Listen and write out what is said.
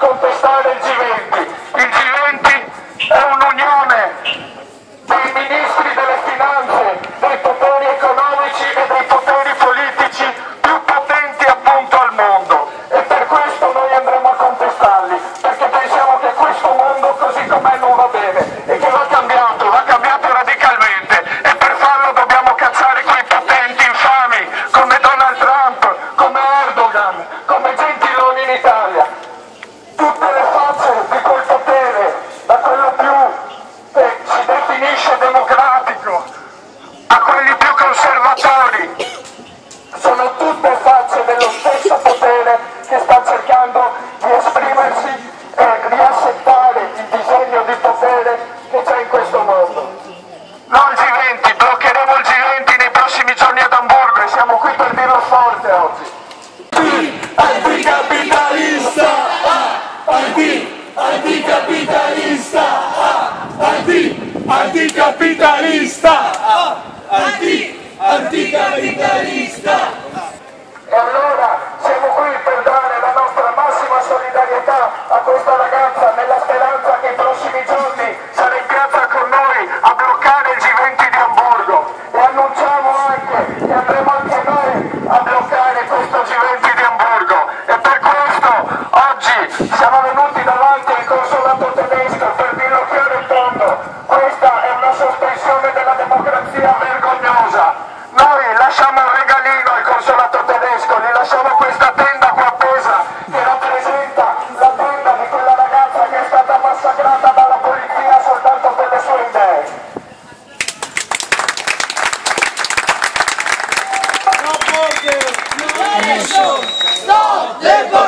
la. Per dirlo forte oggi. Anticapitalista, ah, anti, anticapitalista, ah, anti, anticapitalista, ah, anti, anticapitalista. E allora siamo qui per dare la nostra massima solidarietà a questa ragazza siamo venuti davanti al consolato tedesco per dirlo chiaro e tondo. Questa è una sospensione della democrazia vergognosa. Noi lasciamo un regalino al consolato tedesco, gli lasciamo questa tenda qua appesa che rappresenta la tenda di quella ragazza che è stata massacrata dalla polizia soltanto per le sue idee. Stop deportation! No border, no nation! Stop deportation!